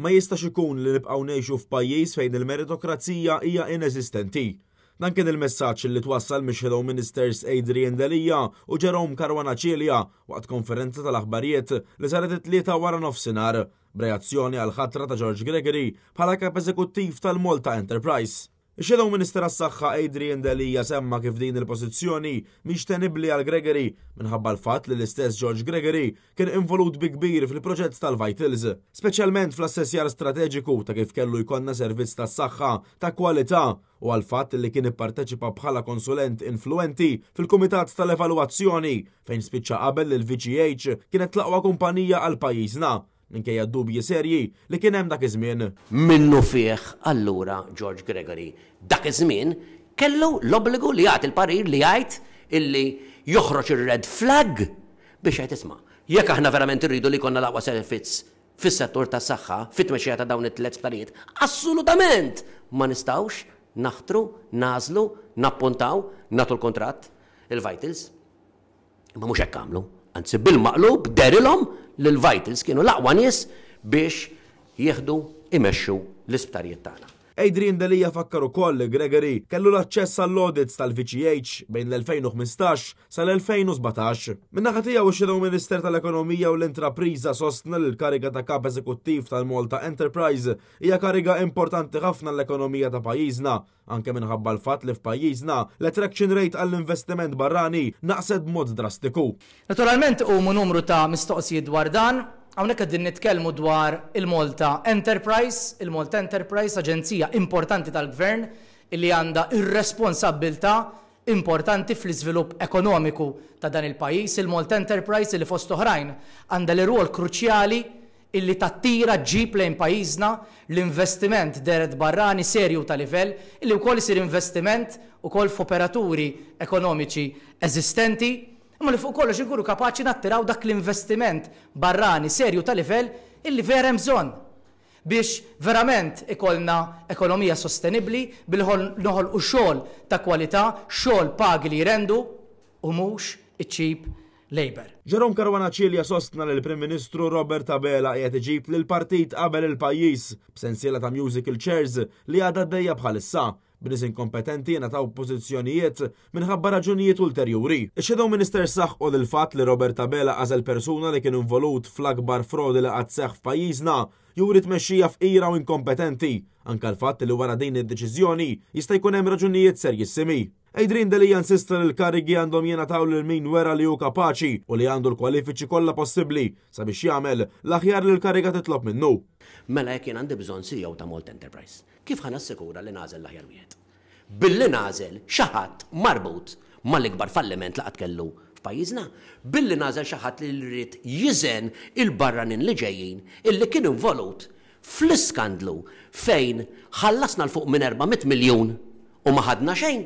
Ma jistax ikun li nibqgħu ngħixu f'pajjiż fejn il-meritokrazija hija ineżistenti. Dan kien il-messaġġ li twassal mix-Shadow Ministers Adrian Delia u Jerome Caruana Cilia waqt konferenza tal-aħbarijiet li saret it-Tlieta waranofsinhar b'reazzjoni għall-ħatra ta' George Gregory bħala Kap Eżekuttiv tal-Malta Enterprise. Ix-Shadow Minister għas-Saħħa Adrian Delia semma kif din il-pożizzjoni mhix tenibbli għal Gregory minħabba l-fatt li l-istess George Gregory kien involut bi kbir fil-proġett tal-Vitals, speċjalment fl-assessjar strateġiku ta' kif kellu jkollna servizz tas-saħħa ta' kwalità u għall-fatt li kien ipparteċipa bħala konsulent influwenti fil-kumitat tal-evalwazzjoni fejn spiċċa qabel li l-VGH kienet l-aqwa kumpanija għal pajjiżna. minkejja d-dubji serji li kien hemm dak iż-żmien. Minnufih, allura, George Gregory, dak iż-żmien, kellu l-obbligu li jagħti l-parir li jgħid illi joħroġ ir-red flag biex jgħid isma', jekk aħna verament irridu li jkollna l-aqwa servizz fis-settur tas-saħħa fit-tmexxija ta' dawn it-tliet sptarijiet, assolutament ma nistgħux naħtru, nagħżlu, nappuntaw, nagħtu l-kuntratt, il-vitals. Imma mhux hekk għamlu, anzi bil-maqlub dehrilhom li l-Vitals kienu l-aqwa nies biex jieħdu, imexxu l-isptarijiet tagħna. Adrian Delia fakkar ukoll li Gregory kellu l-aċċess għall-audits tal-VCH bejn l-2015 sal-2017. Min-naħa tiegħu x-Shadow Minister tal-Ekonomija u l-Intrapriża sostna li l-kariga ta' Kap Eżekuttiv tal-Malta Enterprise hija kariga importanti ħafna għall-ekonomija ta' pajjiżna, anke minħabba l-fatt li f'pajjiżna l-attraction rate għall-investiment barrani naqset b'mod drastiku. Naturalment iqumu numru ta' mistoqsijiet dwar dan. Hawnhekk qegħdin nitkellmu dwar il-Malta Enterprise. Il-Malta Enterprise aġenzija importanti tal-Gvern illi għandha r-responsabbiltà importanti fl-iżvilupp ekonomiku ta' dan il-pajjiż, il-Malta Enterprise li fost oħrajn għandha l-irwol kruċjali li tattira, ġġib lejn pajjiżna l-investiment dirett barrani serju u ta' livell, li wkoll isir investiment ukoll f'operaturi ekonomiċi eżistenti, imma li fuq kollox inkunu kapaċi nattiraw dak l-investiment barrani serju u ta' livell li vera hemm bżonn. biex verament ikollna ekonomija sostenibbli billi noħolqu xogħol ta' kwalità, xogħol pagi li jrendu u mhux iċ-cheap labour. Jerome Caruana Cilia sostna li l-Prim Ministru Robert Abela qiegħed iġib lill-partit qabel il-pajjiż b'sensiela ta' musical chairs li għadha għaddejja bħalissa b'nies inkompetenti ingħataw pożizzjonijiet minħabba raġunijiet ulterjuri. Ix-Shadow Minister saħqu li l-fatt li Robert Abela għażel persuna li kien involut fl-akbar frodi li qatt seħħ f'pajjiżna juri tmexxija fqira u inkompetenti, anke l-fatt li wara din id-deċiżjoni jista' jkun hemm raġunijiet serjissimi. Adrian Delia insista li l-karigi għandhom jingħataw lil min wera li hu kapaċi u li għandu l-kwalifiċi kollha possibbli sabiex jagħmel l-aħjar li l-kariga titlob minnu. Mela jekk jien għandi bżonn CEO ta' Malt Enterprise, Kif ħa nassikura li nagħżel l-aħjar wieħed? Billi nagħżel xi ħadd marbut mal-ikbar falliment li qatt kellu f'pajjiżna, billi nagħżel xi ħadd li ried jiżen il-barranin li ġejjin illi kien involut fl-iskandlu fejn ħallasna 'l fuq minn erba' mitt miljun u ma ħadna xejn,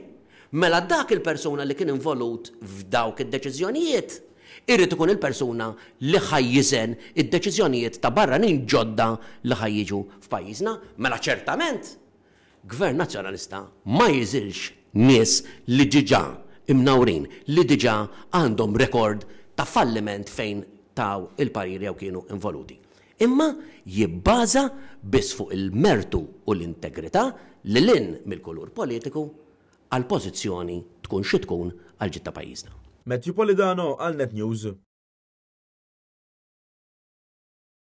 mela dak il-persuna li kien involut f'dawk id-deċiżjonijiet, Irid ikun il-persuna li ħa jiżen id-deċiżjonijiet ta' barranin ġodda li ħa jiġu f'pajjiżna, mela ċertament Gvern Nazzjonalista ma jiżilx nies li diġà imnawrin, li diġà għandhom rekord ta' falliment fejn taw il-parir jew kienu involuti. Imma jibbaża biss fuq il-mertu u l-integrità lil hinn mill-kulur politiku għal pożizzjoni tkun xi tkun għall-ġid ta' pajjiżna. Matthew Polidano għal Net News.